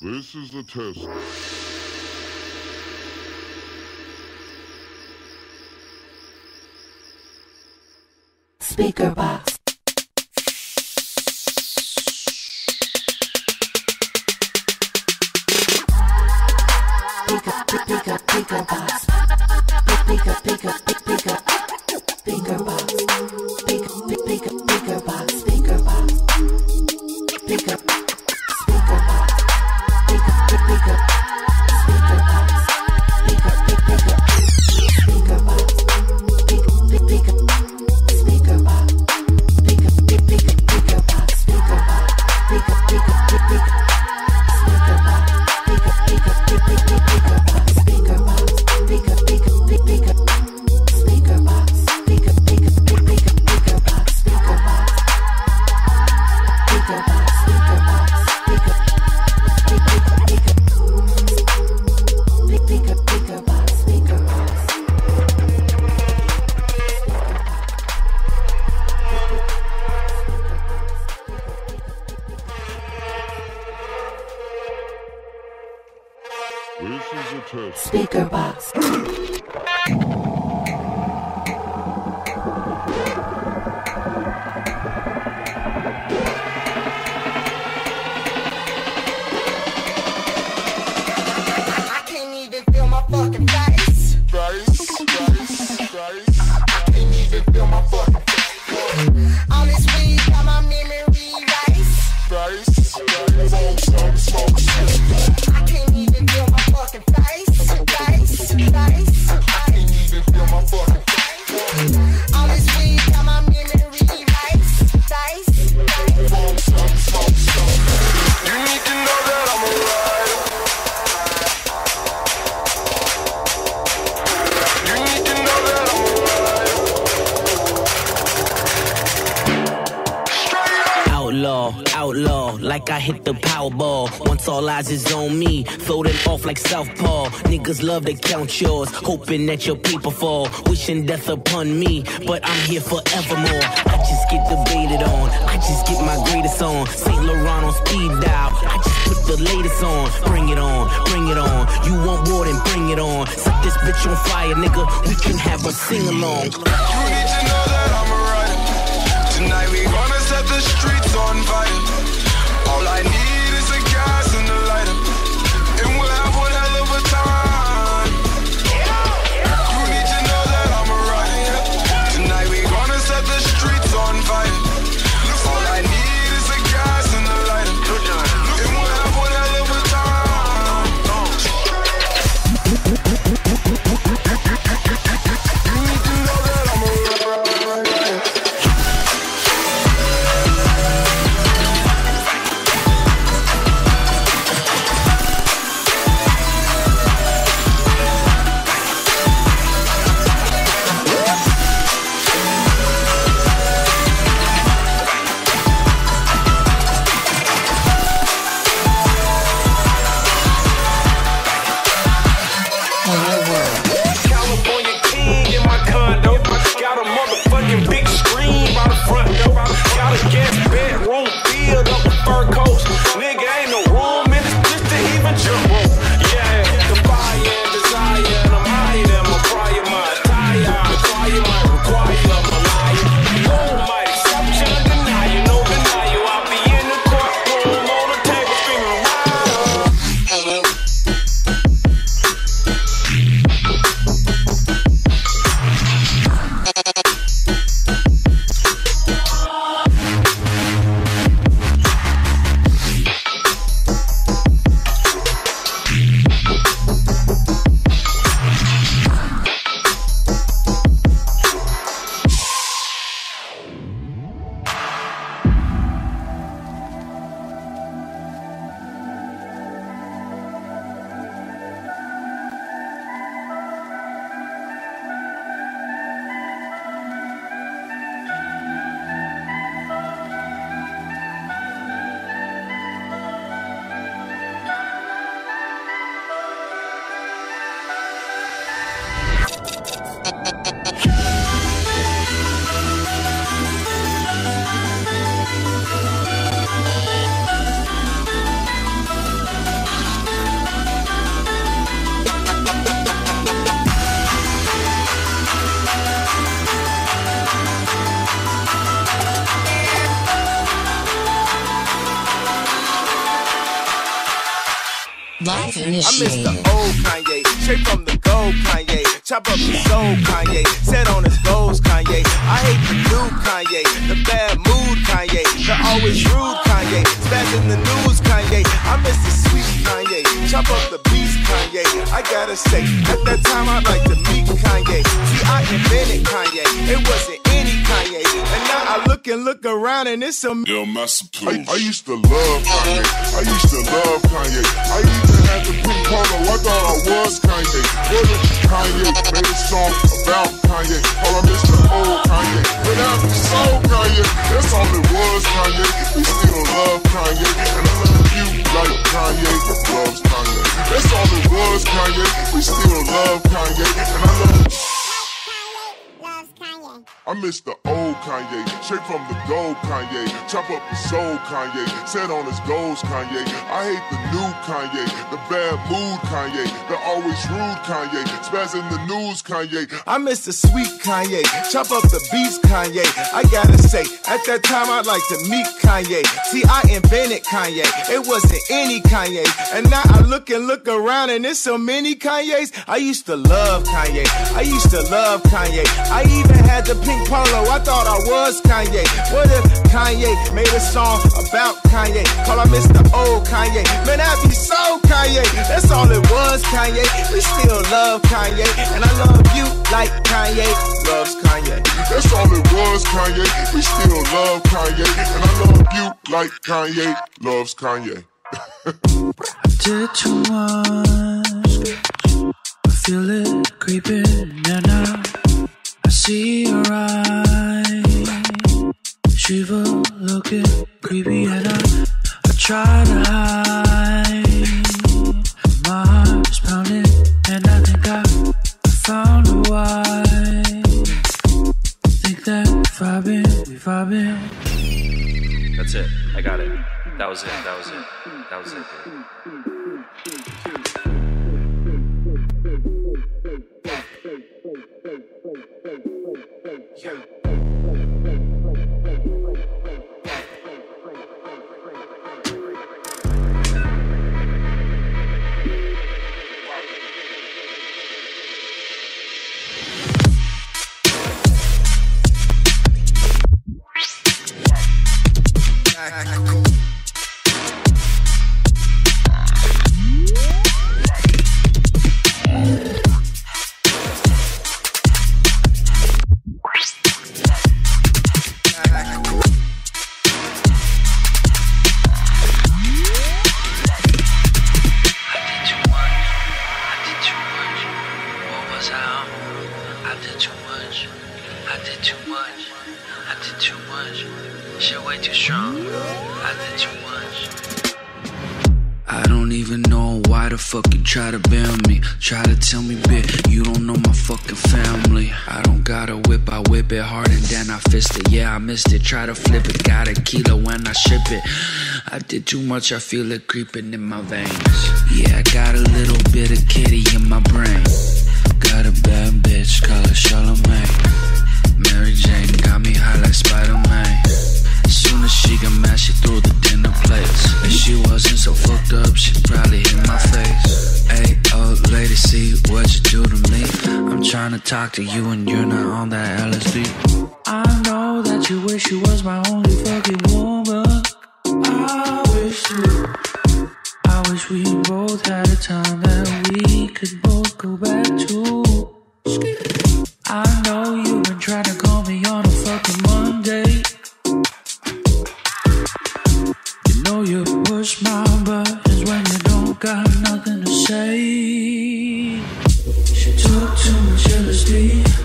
This is the test. Speaker box. Speaker, speaker, speaker box. Like I hit the Powerball. Once all eyes is on me, throw them off like Southpaw. Niggas love to count yours, hoping that your people fall. Wishing death upon me, but I'm here forevermore. I just get debated on, I just get my greatest on. St. Laurent on speed dial, I just put the latest on. Bring it on, bring it on. You want war, then bring it on. Set this bitch on fire, nigga. We can have a sing along. You need to know that I'm a rider. Tonight we gonna set the streets on fire. I miss the old Kanye, straight from the gold Kanye. Chop up the soul Kanye, set on his goals Kanye. I hate the new Kanye, the bad mood Kanye, the always rude Kanye, spaz in the news Kanye. I miss the sweet Kanye, chop up the beast Kanye. I gotta say, at that time I'd like to meet Kanye. See, I invented Kanye, it wasn't Kanye. And now I look and look around and it's a Yo, master I, I used to love Kanye. I used to love Kanye. I even had the pink polo. I thought I was Kanye. What if Kanye made a song about Kanye? Oh, I miss the old Kanye. But now we so Kanye. That's all it was, Kanye. We still love Kanye. And I love you like Kanye loves Kanye. That's all it was, Kanye. We still love Kanye. And I love I miss the old Kanye, straight from the gold Kanye. Chop up the soul Kanye, set on his goals Kanye. I hate the new Kanye, the bad mood Kanye, the always rude Kanye, spaz in the news Kanye. I miss the sweet Kanye, chop up the beats Kanye. I gotta say, at that time I'd like to meet Kanye. See, I invented Kanye, it wasn't any Kanye. And now I look and look around and there's so many Kanyes. I used to love Kanye, I used to love Kanye. I even had the pink polo, I thought I was Kanye. What if Kanye made a song about Kanye? Call I Mr. old Kanye. Man, I be so Kanye, that's all it was Kanye. We still love Kanye, and I love you like Kanye loves Kanye. That's all it was, Kanye. We still love Kanye, and I love you like Kanye loves Kanye. did too much. I feel it creeping, and I see your eyes. Shiva looking creepy, and I, I try to hide. My heart is pounding, and I think I, I found a why. Think that vibing, we vibing. That's it. I got it. That was it. That was it. That was it. Dude. Much. I did too much. Shit way too strong. I did too much. I don't even know why the fuck you try to bend me. Try to tell me, bitch, you don't know my fucking family. I don't got a whip, I whip it hard and then I fist it. Yeah, I missed it. Try to flip it, got a kilo when I ship it. I did too much, I feel it creeping in my veins. Yeah, I got a little bit of kitty in my brain. Got a bad bitch, call her Charlamagne. Mary Jane got me high like Spider Man. Soon as she got mad, she threw the dinner plates. If she wasn't so fucked up, she'd probably hit my face. Hey, old lady, see what you do to me. I'm trying to talk to you, and you're not on that LSD. I know that you wish you was my only fucking woman. I wish you. I wish we both had a time that we could both go back to. I know you've been trying to call me on a fucking Monday. You know you push my buttons when you don't got nothing to say. She took too much LSD.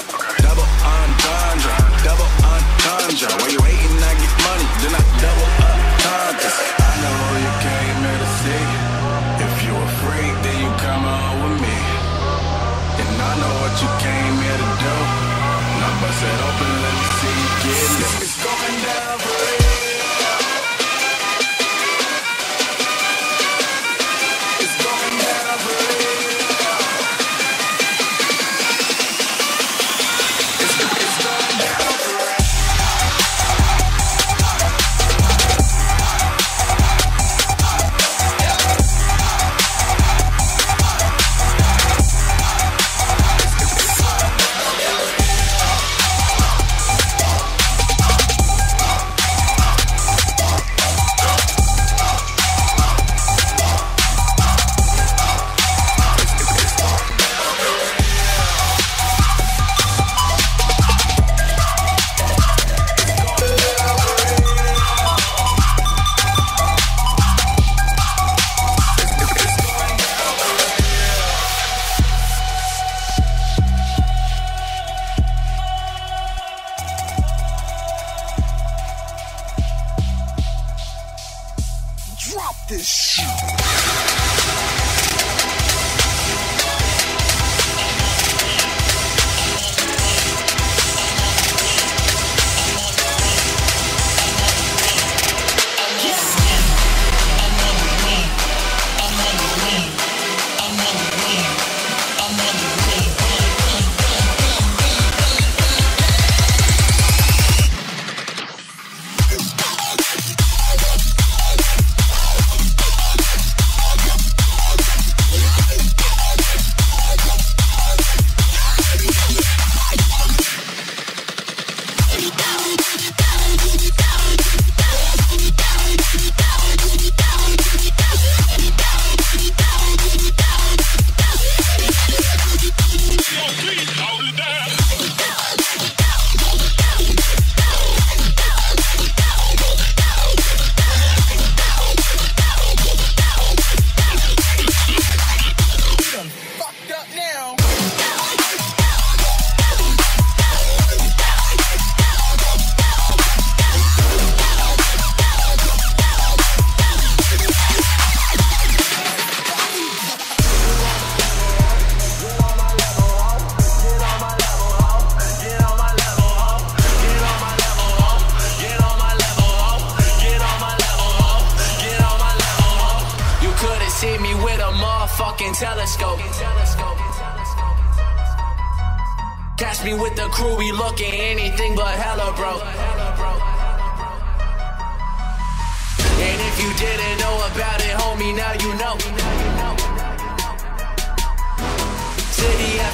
Yeah.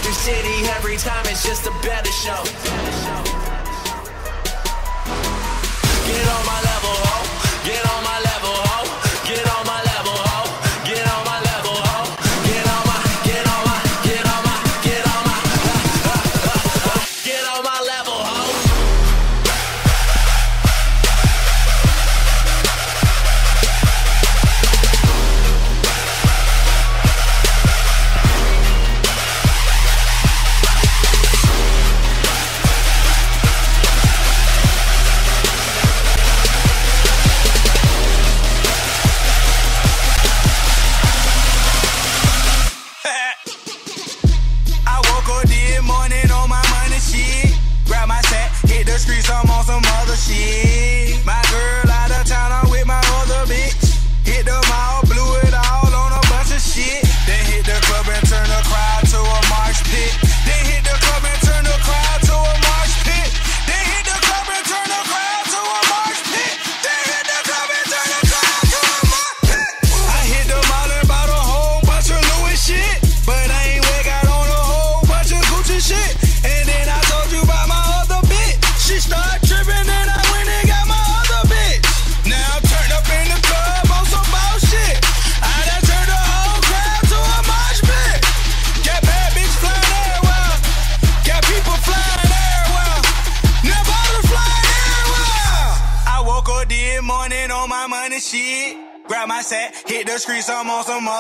do city, every time, it's just a better show. Get on my level, ho. Get on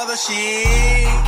other sheep.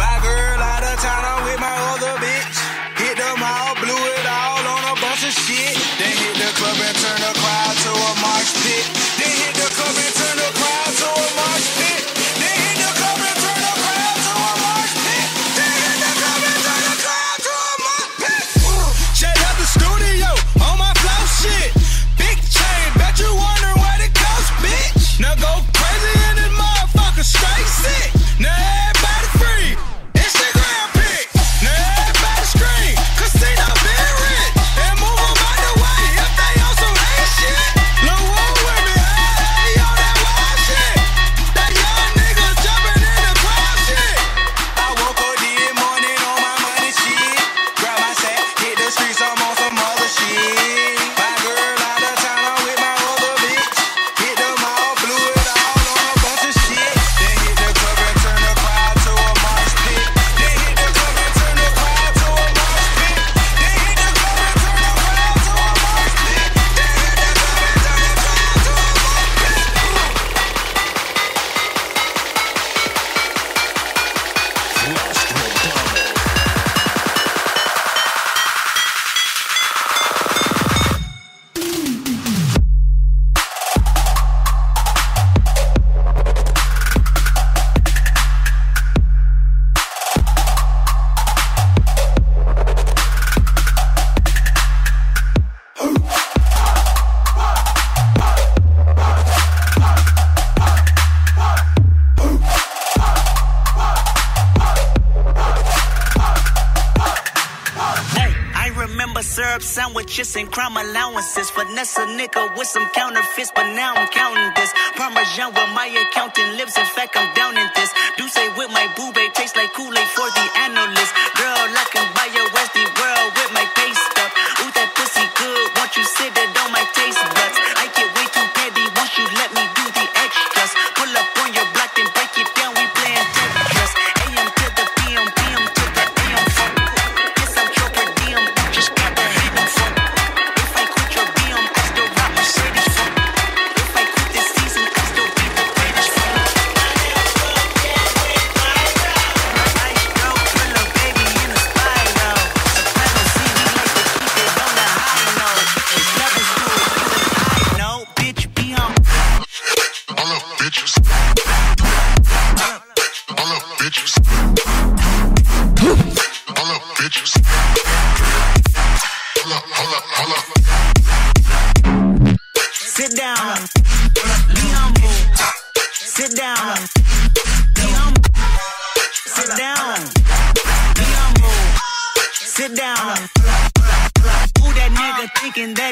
shits and crime allowances. Finesse a nigga with some counterfeits, but now I'm counting this. Parmesan where my accountant lives. In fact, I'm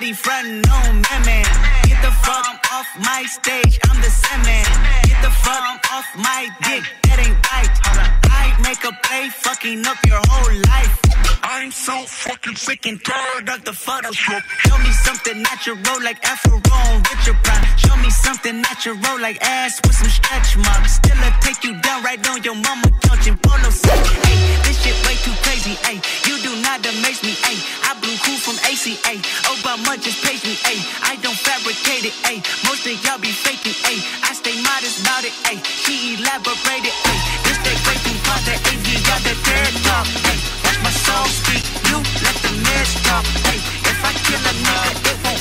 Nobody frontin' on my man. Get the fuck off my stage, I'm the Sandman. Get the fuck off my dick, that ain't right. I make a play, fucking up your whole life. I'm so fucking sick and tired of the Photoshop. Show me something natural like Afro and Richard Pryor. Show me something natural like ass with some stretch marks. Still, I take you down right on your mama couch and polo seat. Hey, this shit way too crazy. Hey, you do not amaze me. Hey, from ACA. Obama just pays me, ayy. I don't fabricate it, ayy. Most of y'all be faking, ayy. I stay modest about it, ayy. She elaborated, ayy. This that great thing called that AV, got that dead talk, ayy. That's my soul speak. You let the mess talk, ayy. If I kill a nigga, it won't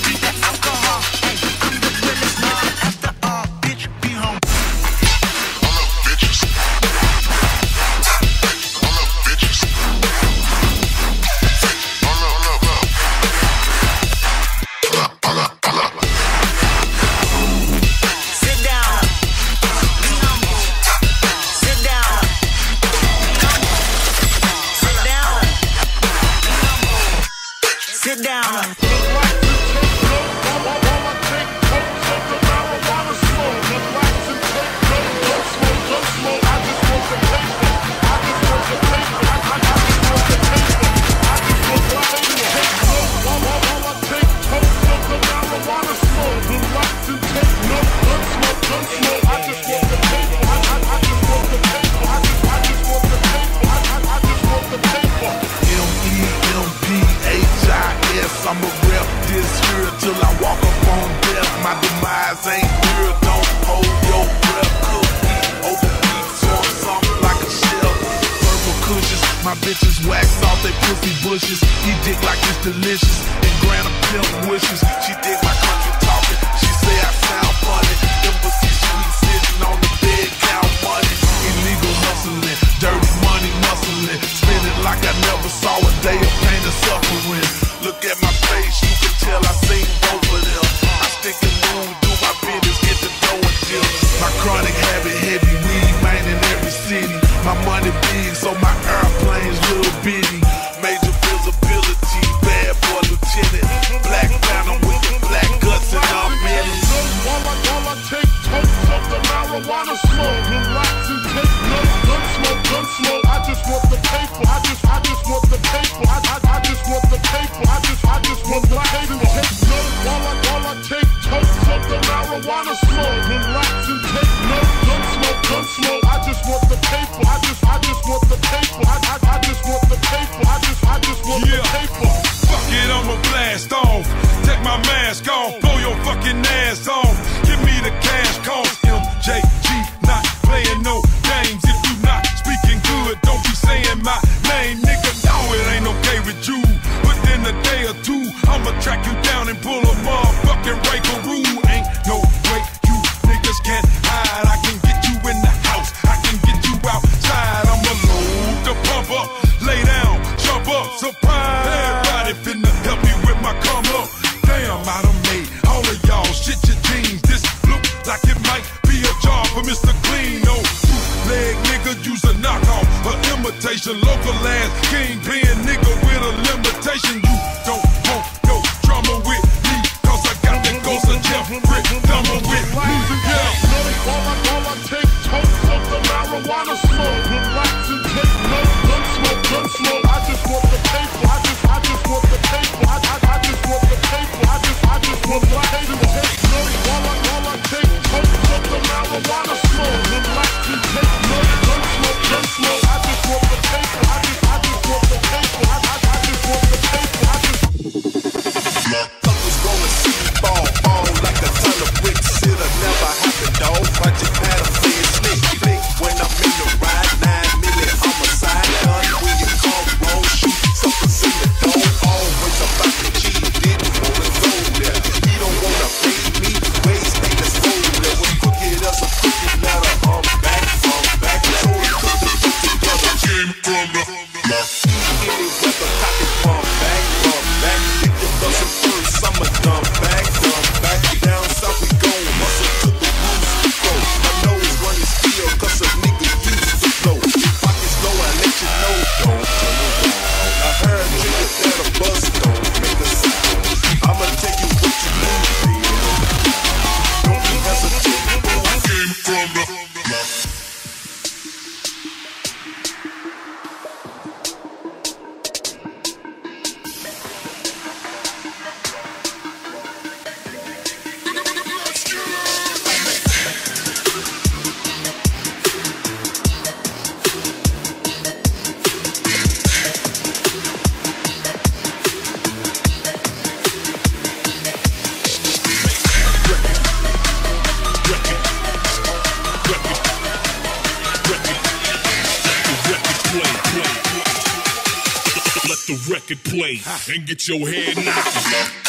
your head knocked.